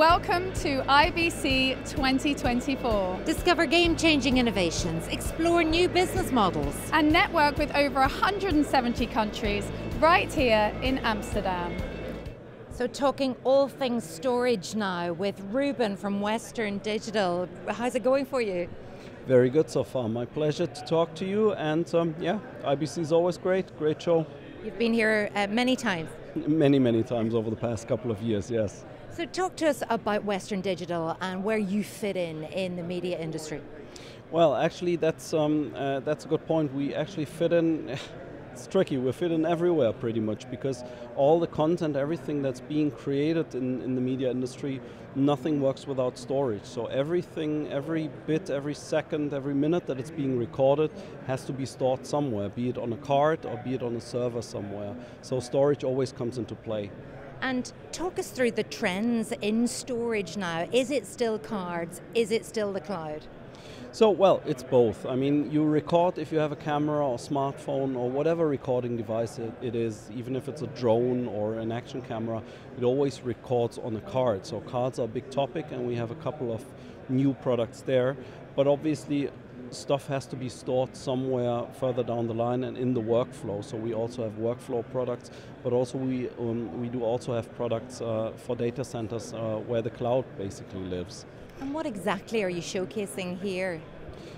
Welcome to IBC 2024 Discover game changing innovations, explore new business models, and network with over 170 countries right here in Amsterdam. So, talking all things storage now with Ruben from Western Digital. How's it going for you? Very good so far. My pleasure to talk to you. And um, yeah, IBC is always great. Great show. You've been here uh, many times. Many, many times over the past couple of years, yes. So, talk to us about Western Digital and where you fit in in the media industry. Well, actually, that's um, uh, that's a good point. We actually fit in. It's tricky. We fit in everywhere pretty much because all the content, everything that's being created in, in the media industry, nothing works without storage. So everything, every bit, every second, every minute that it's being recorded has to be stored somewhere, be it on a card or be it on a server somewhere. So storage always comes into play. And talk us through the trends in storage now. Is it still cards? Is it still the cloud? So, well, it's both. I mean, you record if you have a camera or smartphone or whatever recording device it, it is, even if it's a drone or an action camera, it always records on a card. So, cards are a big topic, and we have a couple of new products there. But obviously, stuff has to be stored somewhere further down the line and in the workflow. So we also have workflow products, but also we um, we do also have products uh, for data centers uh, where the cloud basically lives. And what exactly are you showcasing here?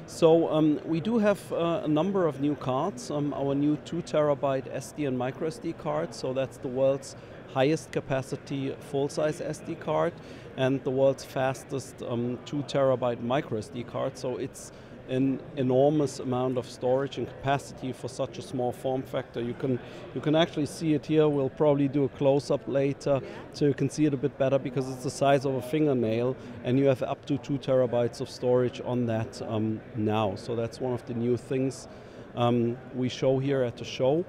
So um, we do have uh, a number of new cards. Um, our new two terabyte SD and micro SD cards. So that's the world's highest capacity full-size SD card and the world's fastest um, two terabyte micro SD card. So it's an enormous amount of storage and capacity for such a small form factor. You can you can actually see it here. We'll probably do a close-up later so you can see it a bit better because it's the size of a fingernail and you have up to two terabytes of storage on that um, now. So that's one of the new things um, we show here at the show.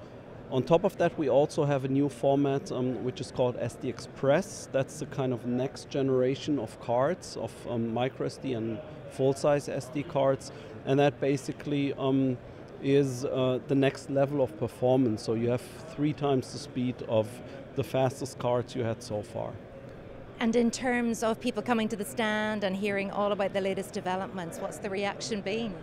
On top of that, we also have a new format um, which is called SD Express. That's the kind of next generation of cards, of um, micro SD and full size SD cards, and that basically um, is uh, the next level of performance. So you have three times the speed of the fastest cards you had so far. And in terms of people coming to the stand and hearing all about the latest developments, what's the reaction been?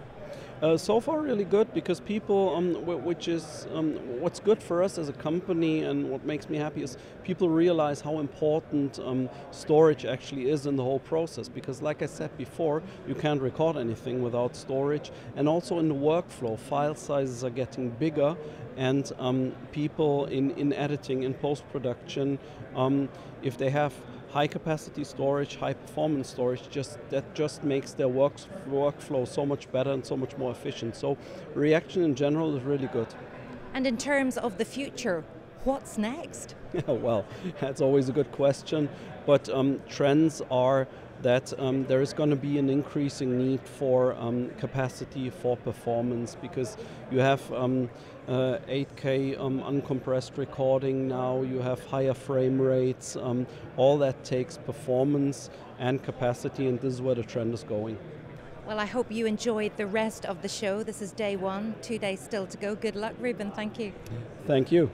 Uh, so far, really good because people, um, which is um, what's good for us as a company, and what makes me happy is people realize how important um, storage actually is in the whole process. Because, like I said before, you can't record anything without storage, and also in the workflow, file sizes are getting bigger, and um, people in in editing, in post production, um, if they have high capacity storage, high performance storage, just that just makes their work, workflow so much better and so much more efficient. So reaction in general is really good. And in terms of the future, what's next? well, that's always a good question, but um, trends are that um, there is going to be an increasing need for um, capacity for performance because you have um, uh, 8K um, uncompressed recording now, you have higher frame rates, um, all that takes performance and capacity, and this is where the trend is going. Well, I hope you enjoyed the rest of the show. This is day one, two days still to go. Good luck, Ruben. Thank you. Thank you.